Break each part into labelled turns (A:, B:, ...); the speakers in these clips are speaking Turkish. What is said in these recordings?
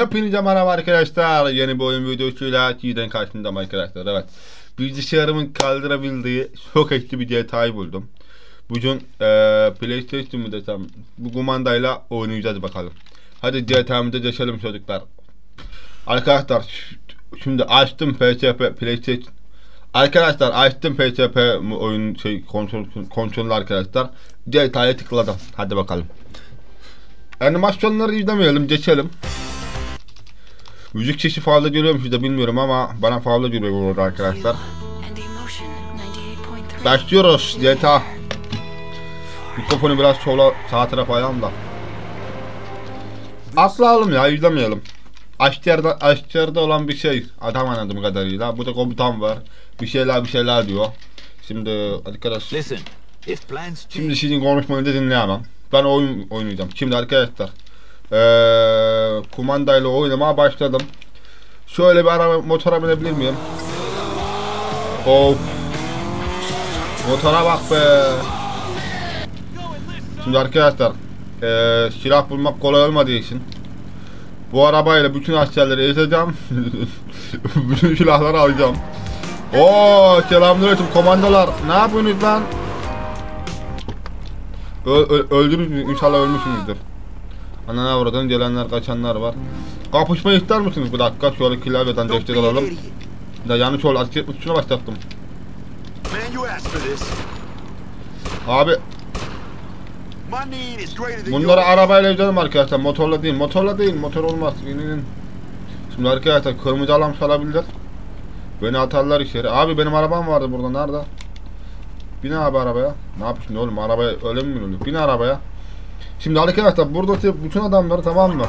A: Hepinize merhaba arkadaşlar. Yeni bir oyun videosuyla yeniden karşınızdayım arkadaşlar. Evet. Bilgisayarımın kaldırabildiği çok eski bir GTA'yı buldum. Bugün eee PlayStation mı desem bu kumandayla oynayacağız bakalım. Hadi GTA'mıza geçelim çocuklar. Arkadaşlar şimdi açtım PSP PlayStation Arkadaşlar açtım PSP oyun şey kontrol kontrolü arkadaşlar. GTA'ya tıkladım. Hadi bakalım. Animasyonları izlemeyelim, geçelim. Müzik sesi fazla geliyormuş işte bilmiyorum ama bana fazla geliyor burada arkadaşlar.
B: And emotion 98.3.
A: Başlıyoruz GTA. Mikrofonu biraz sola sağ tarafa ayağım da. Atlayalım ya izlemeyelim. Aşçerde, aşçerde olan bir şey adam anladığım kadarıyla. Burada komutan var. Bir şeyler bir şeyler diyor. Şimdi arkadaş
C: Listen, if plans change,
A: Şimdi sizin konuşmanızı dinleyemem. Ben oyun oynayacağım. Şimdi arkadaşlar eee kumandayla oynamaya başladım. Şöyle bir araba motora binebilir miyim? Of. Motora bak be. Şimdi arkadaşlar eee silah bulmak kolay olmadığı için bu arabayla bütün askerleri ezeceğim. bütün silahları alacağım. Oo selamünaleyküm komandolar. Ne yapıyorsunuz lan? Ö- ö- öldünüz mü? İnşallah ölmüşsünüzdür. Anana avradan gelenler kaçanlar var. Kapışma ister misiniz bir dakika? Şöyle klavyeden destek alalım. Da yanlış oldu. Ateş etmiş şuna başlattım. Abi bunları arabayla gidelim arkadaşlar. Motorla değil. Motorla değil. Motor olmaz. İnin. Şimdi arkadaşlar kırmızı alarm çalabilir. Beni atarlar içeri. Abi benim arabam vardı burada. Nerede? Bin abi arabaya. Ne yapıyorsun oğlum? Arabaya öyle mi biniyor? Bin arabaya. Şimdi arkadaşlar burada bütün adamları tamam mı?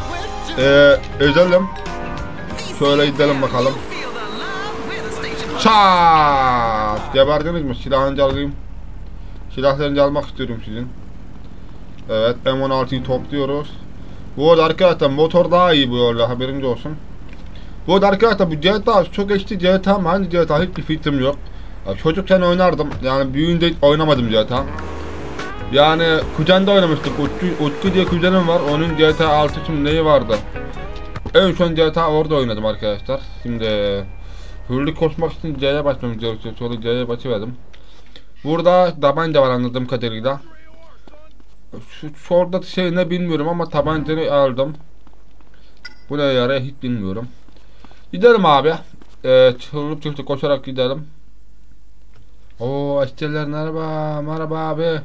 A: Ee, özelim. Şöyle gidelim bakalım. Çat! Geberdiniz mi? Silahınızı alayım. Silahlarınızı almak istiyorum sizin. Evet M16'yı topluyoruz. Bu arada arkadaşlar motor daha iyi bu arada haberiniz olsun. Bu arada arkadaşlar bu GTA çok eski GTA mı? Hangi GTA hiçbir fikrim yok. Ya çocukken oynardım. Yani büyüyünce oynamadım GTA. Yani kucanda oynamıştık. Utku, Utku diye kuzenim var. Onun GTA 6 şimdi neyi vardı? En son GTA orada oynadım arkadaşlar. Şimdi hırlık koşmak için C'ye basmam gerekiyor. Sonra C'ye basıverdim. Burada tabanca var anladığım kadarıyla. Şu şurada şey ne bilmiyorum ama tabancayı aldım. Bu ne yaraya hiç bilmiyorum. Gidelim abi. Ee, çığırıp çıktı koşarak gidelim. Oo askerler merhaba merhaba abi.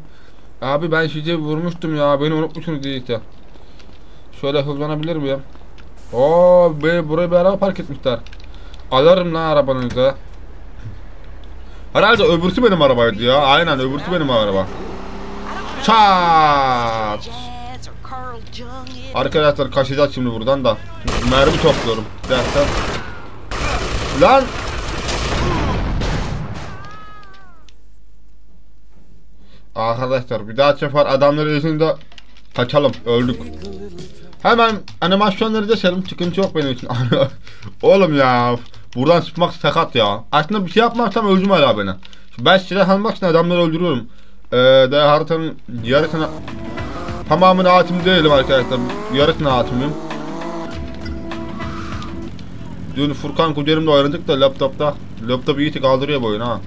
A: Abi ben sizi vurmuştum ya beni unutmuşsunuz diye işte. Şöyle hızlanabilir miyim? Oo be buraya bir araba park etmişler. Alırım lan arabanızı. Herhalde öbürsü benim arabaydı ya. Aynen öbürsü benim araba. Çat. Arkadaşlar kaçacağız şimdi buradan da. Mermi topluyorum. Dersen. Lan. Arkadaşlar bir daha sefer adamları yüzünde kaçalım. Öldük. Hemen animasyonları geçelim. Sıkıntı yok benim için. Oğlum ya. Buradan çıkmak sakat ya. Aslında bir şey yapmazsam öldüm hala beni. Ben silah almak için adamları öldürüyorum. Ee, de haritanın yarısına Tamamına hakim değilim arkadaşlar. Yarısına hakimim. Dün Furkan kuzerimle oynadık da laptopta. Laptop iyi kaldırıyor bu oyunu ha.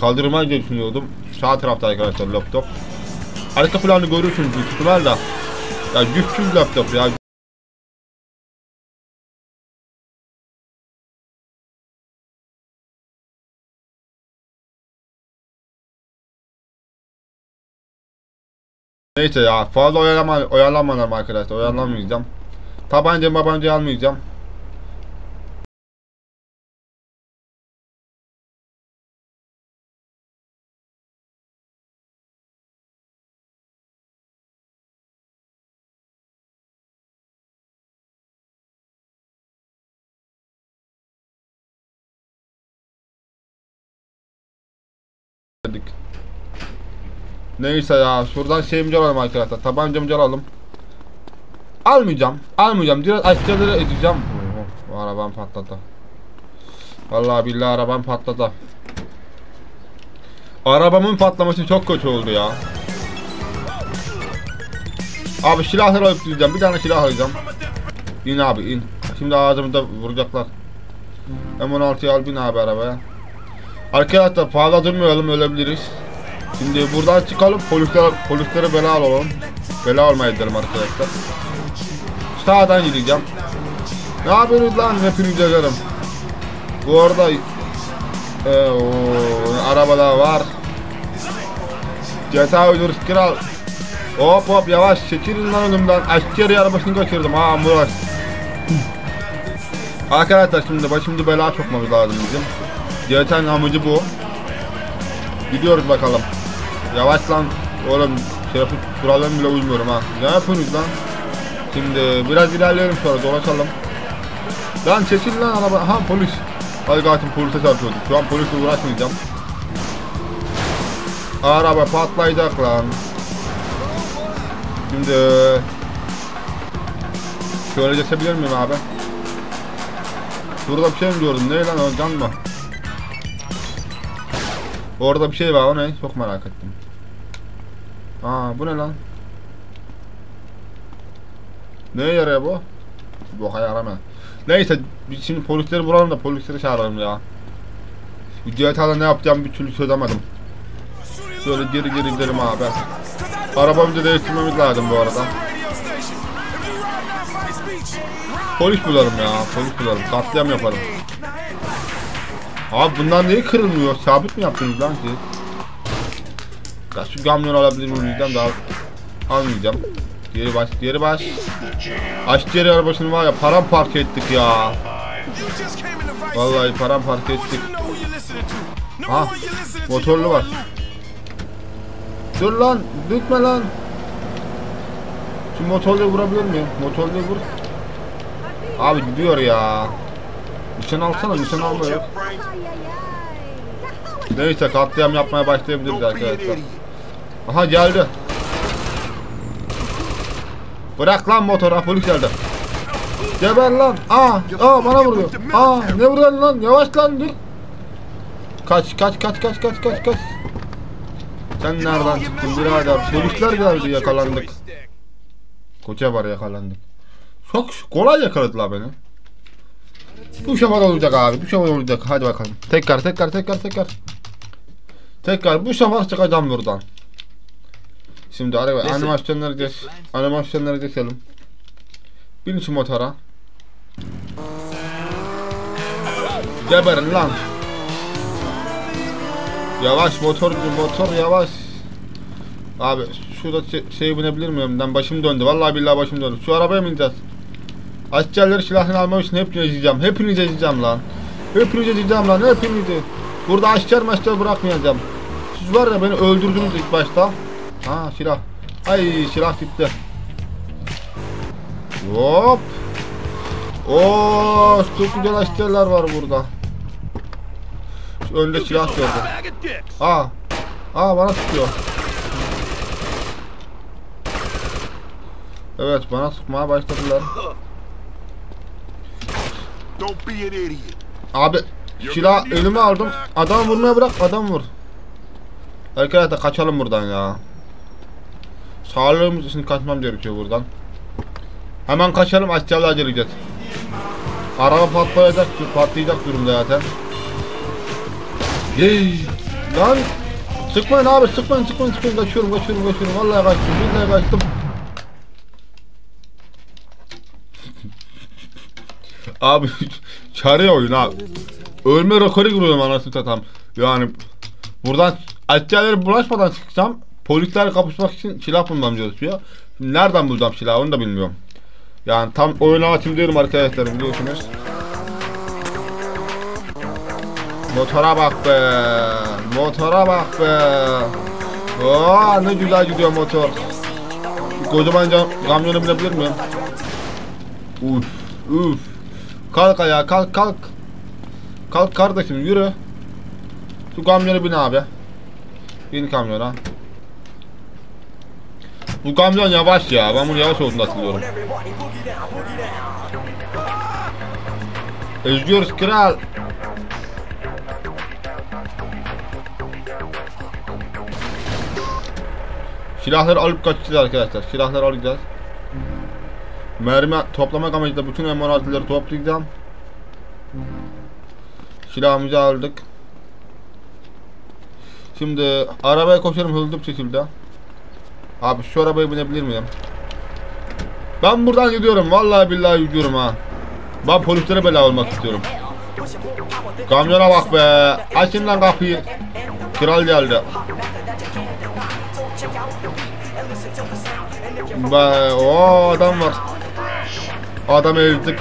A: Kaldırmayı düşünüyordum. Sağ tarafta arkadaşlar laptop. Arka planı görürsünüz büyük ihtimalle. Ya güçsüz laptop ya. Neyse ya fazla oyalama, oyalanmadım arkadaşlar oyalanmayacağım. Tabanca mabanca almayacağım. Neyse ya şuradan şeyimizi alalım arkadaşlar. Tabancamızı alalım. Almayacağım. Almayacağım. Direkt aşağılara edeceğim. Oh, arabam patladı. Vallahi billahi arabam patladı. Arabamın patlaması çok kötü oldu ya. Abi silahları alıp gideceğim. Bir tane silah alacağım. İn abi in. Şimdi ağzımda vuracaklar. M16'yı al bin abi arabaya. Arkadaşlar fazla durmayalım ölebiliriz. Şimdi buradan çıkalım polisler, polislere bela alalım. Bela almaya gidelim arkadaşlar. Sağdan gideceğim. Ne yapıyorsunuz lan hepiniz ederim. Bu arada e, o, arabalar var. GTA oynuyoruz kral. Hop hop yavaş çekilin lan önümden. Askeri arabasını kaçırdım ha Murat. Arkadaşlar şimdi başımda bela sokmamız lazım bizim. GTA'nın amacı bu. Gidiyoruz bakalım. Yavaş lan oğlum yapıp kurallarına bile uymuyorum ha. Ne yapıyorsunuz lan? Şimdi biraz ilerleyelim sonra dolaşalım. Lan çekil lan araba. Ha polis. Hadi kaçın polise çarpıyorduk. Şu an polisle uğraşmayacağım. Araba patlayacak lan. Şimdi şöyle geçebilir miyim abi? Burada bir şey mi gördüm? Ne lan o can mı? Orada bir şey var o ne? Çok merak ettim. Aa bu ne lan? Neye yarıyor bu? Boka yaramıyor. Neyse biz şimdi polisleri bulalım da polisleri çağıralım ya. GTA'da ne yapacağım bir türlü çözemedim. Şöyle geri geri gidelim abi. Arabamızı değiştirmemiz lazım bu arada. Polis bulalım ya, polis bulalım. Katliam yaparım. Abi bunlar niye kırılmıyor? Sabit mi yaptınız lan siz? Ya şu kamyon alabilir miyim diyeceğim daha almayacağım. Geri baş, geri baş. Aç geri arabasını var ya paramparça ettik ya. Vallahi paramparça ettik. Ha, motorlu var. Dur lan, dökme lan. Şu motorluyu vurabilir miyim? Motorluyu vur. Abi gidiyor ya. Nişan alsana, nişan alma yok. Neyse katliam yapmaya başlayabiliriz arkadaşlar. Aha geldi. Bırak lan motora polis geldi. Geber lan. Aa, aa bana vuruyor. Aa ne vuruyorsun lan? Yavaş lan dur. Kaç kaç kaç kaç kaç kaç kaç. Sen nereden çıktın birader? Polisler geldi yakalandık. Koça var yakalandık. Çok kolay yakaladılar beni. Bu sefer olacak abi. Bu sefer olacak. Hadi bakalım. Tekrar tekrar tekrar tekrar. Tekrar bu sefer çıkacağım buradan. Şimdi araba
C: Listen,
A: animasyonları geç. Animasyonları geçelim. Bin şu motora. Geberin lan. Yavaş motor motor yavaş. Abi şurada şey, şey binebilir miyim? Ben başım döndü. Vallahi billahi başım döndü. Şu arabaya mı ineceğiz? Askerleri silahını almak için hepinizi ezeceğim. Hepinizi ezeceğim lan. Hepinizi ezeceğim lan. Hepinizi. Burada asker maçları bırakmayacağım. Siz var ya beni öldürdünüz ilk başta. Ha silah. Ay silah gitti. Hop. Oo çok güzel askerler var burada. Şu önde silah gördüm. Aa. Aa bana sıkıyor. Evet bana sıkmaya başladılar. Abi silah elime aldım. Adam vurmaya bırak adam vur. Arkadaşlar kaçalım buradan ya. Sağlığımız için kaçmam gerekiyor buradan. Hemen kaçalım askerler gelecek. Araba patlayacak, patlayacak durumda zaten. Yey! Lan! Sıkmayın abi sıkmayın sıkmayın sıkmayın kaçıyorum kaçıyorum kaçıyorum vallahi kaçtım billahi kaçtım. abi çare oyun abi. Ölme rekoru kırıyorum anasını satam. Yani buradan askerlere bulaşmadan çıksam polisler kapışmak için silah bulmam gerekiyor. Şimdi nereden bulacağım silahı onu da bilmiyorum. Yani tam oyuna hakim değilim arkadaşlar biliyorsunuz. Motora bak be. Motora bak be. Oo, ne güzel gidiyor motor. Kocaman cam, kamyona binebilir miyim? Uf, uf. Kalk ayağa, kalk, kalk. Kalk kardeşim, yürü. Şu kamyona bin abi. Bin kamyona. Bu kamyon yavaş ya. Ben bunu yavaş olduğunu hatırlıyorum. Özgür kral. Silahları alıp kaçacağız arkadaşlar. Silahları alacağız. Mermi toplamak amacıyla bütün M16'ları toplayacağım. Silahımızı aldık. Şimdi arabaya koşarım hızlı bir şekilde. Abi şu arabaya binebilir miyim? Ben buradan gidiyorum. Vallahi billahi gidiyorum ha. Ben polislere bela olmak istiyorum. Kamyona bak be. Açın lan kapıyı. Kral geldi. Be, o adam var. Adam ezdik.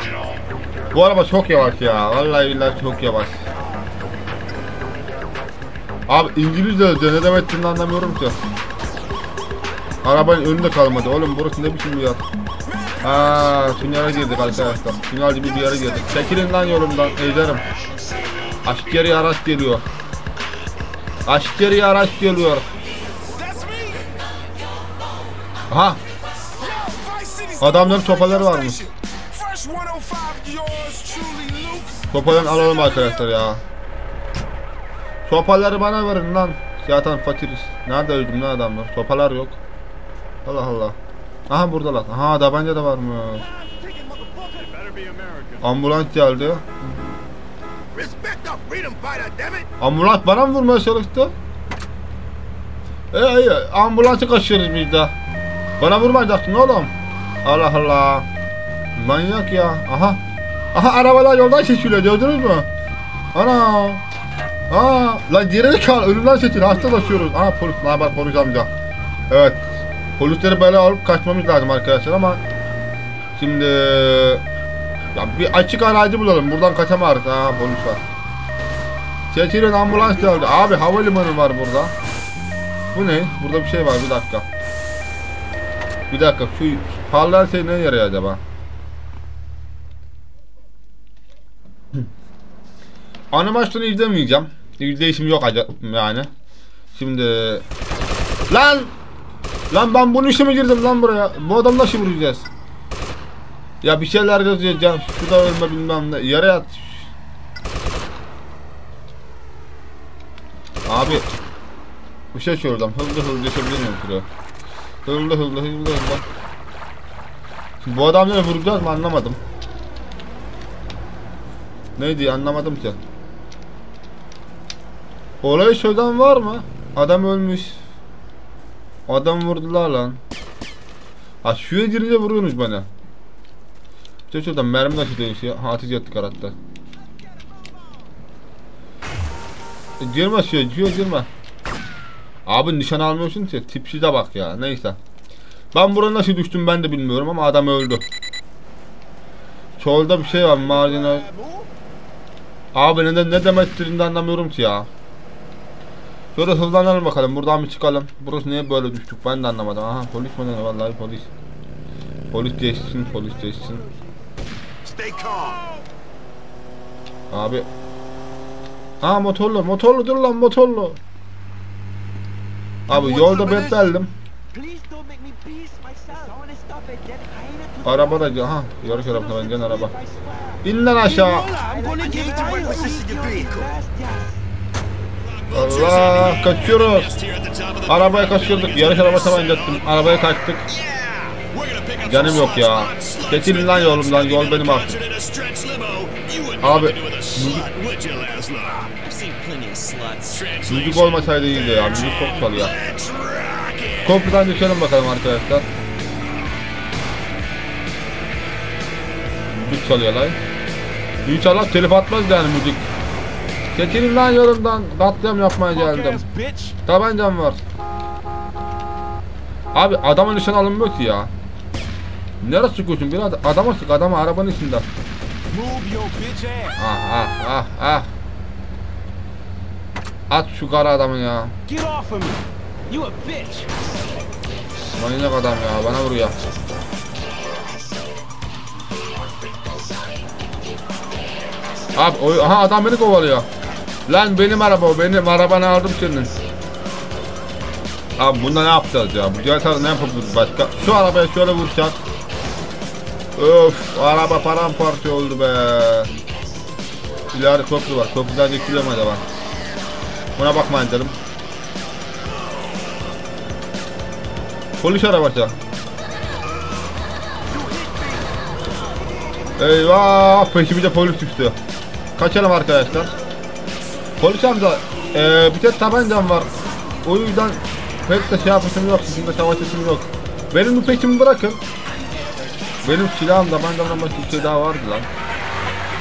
A: Bu araba çok yavaş ya. Vallahi billahi çok yavaş. Abi İngilizce ne demek anlamıyorum ki. Arabanın önünde kalmadı. Oğlum burası ne biçim bir yer? Ha, tünele girdik arkadaşlar. Tünel gibi bir yere girdik. Çekilin lan yolumdan. Ejderim. Askeri araç geliyor. Askeri araç geliyor. Aha. Adamların sopaları varmış. Sopalarını alalım arkadaşlar ya. Sopaları bana verin lan. Zaten fakiriz. Nerede öldüm lan adamlar? Sopalar yok. Allah Allah. Aha buradalar. Aha tabanca da varmış. Ambulans geldi. Ambulans bana mı vurmaya çalıştı? Ee, iyi. Ambulansı kaçırırız biz de. Bana vurmayacaksın oğlum. Allah Allah. Manyak ya. Aha. Aha arabalar yoldan seçiliyor gördünüz mü? Ana. Aa, lan geri kal önümden seçil hastalaşıyoruz. Aha polis ne haber polis amca. Evet. Polisleri böyle alıp kaçmamız lazım arkadaşlar ama şimdi ya bir açık arazi bulalım. Buradan kaçamayız. Ha polis var. Seçilin ambulans geldi. Abi havalimanı var burada. Bu ne? Burada bir şey var bir dakika. Bir dakika şu parlayan şey ne yarıyor acaba? Animasyonu izlemeyeceğim. İzleyişim yok acaba yani. Şimdi lan lan ben bunun işe mi girdim lan buraya? Bu adam nasıl vuracağız? Ya bir şeyler yazıyor can. Şurada ölme bilmem ne. Yere yat. Abi bir şey söyleyeceğim. Hızlı hızlı geçebilir miyim şuraya? Hızlı hızlı hızlı hızlı. Şimdi bu adamları vuracağız mı anlamadım. Neydi anlamadım ki. Olayı söyleyen var mı? Adam ölmüş. Adam vurdular lan. Ha şuraya girince vuruyorsunuz bana. İşte şuradan mermi nasıl değişiyor? Ha ateş ettik aratta. E, girme şuraya, şuraya girme. Abi nişan almıyorsun ki. Tipsize bak ya. Neyse. Ben buraya nasıl düştüm ben de bilmiyorum ama adam öldü. Solda bir şey var marjinal. Abi ne, ne demek istediğini de anlamıyorum ki ya. Şöyle hızlanalım bakalım. Buradan bir çıkalım. Burası niye böyle düştük ben de anlamadım. Aha polis mi ne vallahi polis. Polis geçsin, polis geçsin.
C: Stay calm.
A: Abi. Ha motorlu, motorlu dur lan motorlu. Abi yolda beklerdim. Araba da ha yarış arabası bence araba. İn lan aşağı. Allah kaçıyoruz. Arabaya kaçıyorduk. Yarış arabasına benzettim. Arabaya kaçtık. Canım yok ya. Çekilin lan yolumdan. Yol benim artık. Abi müzik, olmasaydı iyiydi ya. Müzik çok çalıyor. Köprüden düşelim bakalım arkadaşlar. Müzik çalıyor lan. İnşallah telif atmaz yani müzik. Çekilin lan yolumdan. Katliam yapmaya geldim. Tabancam var. Abi adama nişan alınmıyor ki ya. Nereye sıkıyorsun birader? Adama sık adama arabanın içinde. Ah ah ah ah. At şu kara adamı ya. Manyak adam ya bana vuruyor. Abi o, aha adam beni kovalıyor. Lan benim araba o benim arabanı aldım senin. Abi bunda ne yapacağız ya? Bu GTA ne yapabiliriz başka? Şu arabaya şöyle vuracağız. Öf araba paramparça oldu be. İleride köprü var. Köprüden geçiliyor mu acaba? Buna bakmayın canım. Polis arabası. Eyvah peşimize polis düştü. Kaçalım arkadaşlar. Polis amca ee, bir tek tabancam var. O yüzden pek de şey yapasım yok. Sizinle savaşasım yok. Benim bu peşimi bırakın. Benim silahım tabancamdan başka bir şey daha vardı lan.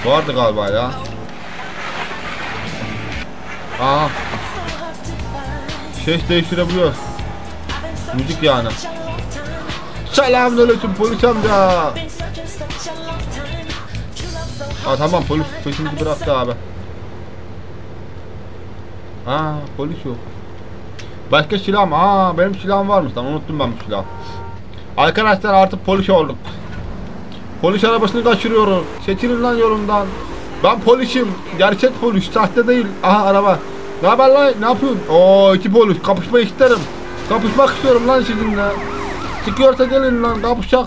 A: Vardı galiba ya. Aha. Ses değiştirebiliyor. Müzik yani. Selamünaleyküm polis amca. Aa tamam polis peşimizi bıraktı abi. Aa polis yok. Başka silah mı? Aa benim silahım varmış lan unuttum ben bu silahı. Arkadaşlar artık polis olduk. Polis arabasını kaçırıyoruz. Çekilin lan yolundan. Ben polisim. Gerçek polis. Sahte değil. Aha araba. Ne haber lan? Ne yapıyorsun? Oo iki polis. Kapışmayı isterim. Kapışmak istiyorum lan sizinle. Sıkıyorsa gelin lan kapışak.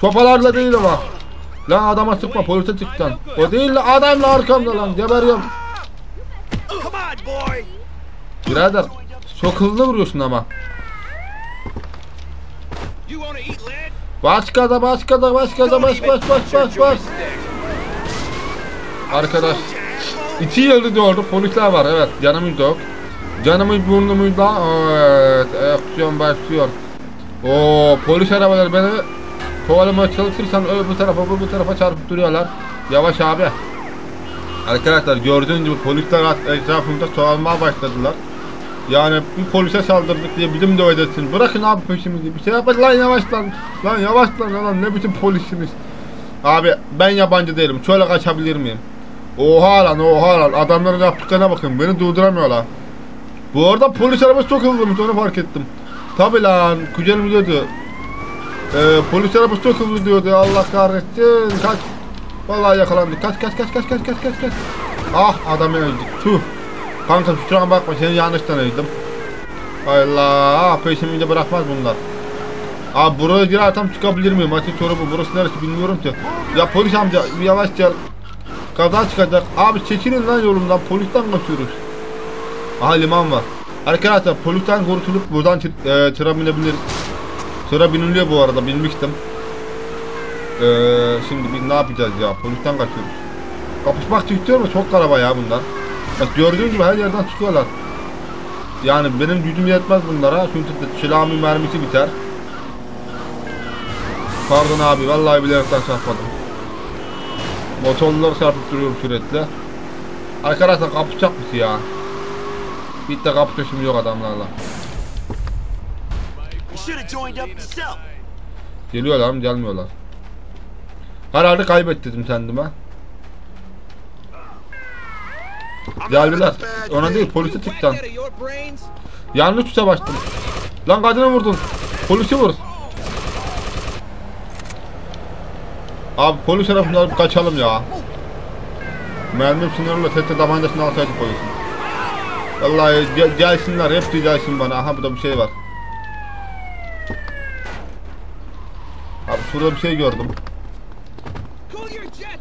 A: Sopalarla değil ama. Lan adama sıkma polise çık lan. O değil lan adamla arkamda lan geberiyorum. Birader çok hızlı vuruyorsun ama. Başka da başka da başka da baş baş baş baş baş. Arkadaş iki yıldı doğru polisler var evet canımız yok. Canımız burnumuzda evet aksiyon başlıyor. O polis arabaları beni kovalamaya çalışırsan öbür tarafa bu tarafa çarpıp duruyorlar. Yavaş abi. Arkadaşlar gördüğünüz gibi polisler etrafımda çoğalmaya başladılar. Yani bir polise saldırdık diye bizim de ödesin. Bırakın abi peşimizi. Bir şey yapın lan yavaş lan. Lan yavaş lan ne biçim polisiniz. Abi ben yabancı değilim. Şöyle kaçabilir miyim? Oha lan oha lan. Adamların yaptıklarına bakın. Beni durduramıyorlar. Bu arada polis arabası çok hızlıymış onu fark ettim. Tabi lan kuzenim diyordu. Ee, polis arabası çok hızlı diyordu. Allah kahretsin. Kaç. Vallahi yakalandık. Kaç kaç kaç kaç kaç kaç kaç. Ah adamı öldük. Tüh. Kanka kusura bakma seni yanlıştan öldüm. Allah peşimi de bırakmaz bunlar. Abi buraya girersem çıkabilir miyim? Açık soru bu. Burası neresi bilmiyorum ki. Ya polis amca yavaş gel. Kaza çıkacak. Abi çekilin lan yolumdan. Polisten kaçıyoruz. Aha liman var. Arkadaşlar polisten kurtulup buradan e, tıra binebiliriz. Tıra biniliyor bu arada bilmiştim. Ee, şimdi biz ne yapacağız ya? Polisten kaçıyoruz. Kapışmak istiyor mu? Çok araba ya bunlar. Bak gördüğünüz gibi her yerden çıkıyorlar. Yani benim gücüm yetmez bunlara çünkü de silahımın mermisi biter. Pardon abi vallahi bilerekten çarpmadım. Motorları çarpıp duruyorum sürekli. Arkadaşlar kapışacak mısın ya? Bitti kapışmışım yok adamlarla. Geliyorlar mı gelmiyorlar. Herhalde kaybettim kendime. Geldiler. Ona değil polise çıktan. Yanlış tuşa bastım. Lan kadını vurdun. Polisi vur. Abi polis tarafından kaçalım ya. Mermim sınırlı tete tabancasını alsaydı polisin. Vallahi gel, gelsinler hepsi gelsin bana. Aha burada bir şey var. Abi şurada bir şey gördüm.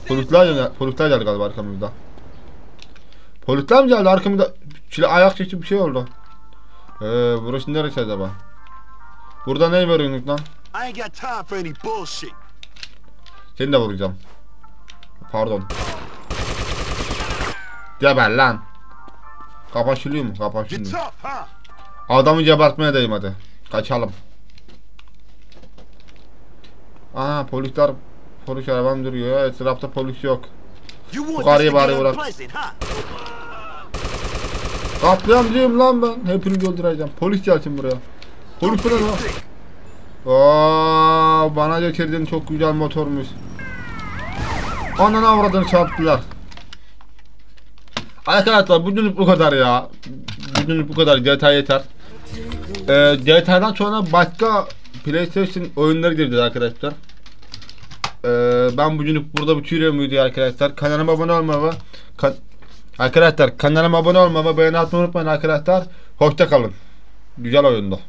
A: Polisler polisler geldi galiba arkamızda. Polisler mi geldi arkamızda? Şöyle ayak sesi bir şey oldu. Ee, burası neresi acaba? Burada ne veriyorsun lan? Seni de vuracağım. Pardon. Geber lan. Kapaşılıyor mu? Kapaşılıyor. Adamı gebertmeye deyim hadi. Kaçalım. Aa polisler polis arabam duruyor. Etrafta polis yok.
C: Want
A: Yukarıya bari bırak. Katliamcıyım lan ben. Hepinizi öldüreceğim. Polis gelsin buraya. Polis buraya lan. Aa, bana getirdin çok güzel motormuş. Ananı avradını çarptılar. Arkadaşlar bugünlük bu kadar ya. Bugünlük bu kadar. GTA yeter. Ee, GTA'dan sonra başka PlayStation oyunları girdi arkadaşlar. Ee, ben bugünlük burada bitiriyorum videoyu arkadaşlar. Kanalıma abone olmayı ve Arkadaşlar kanalıma abone olmayı ve beğeni atmayı unutmayın arkadaşlar. Hoşça kalın. Güzel oyundu.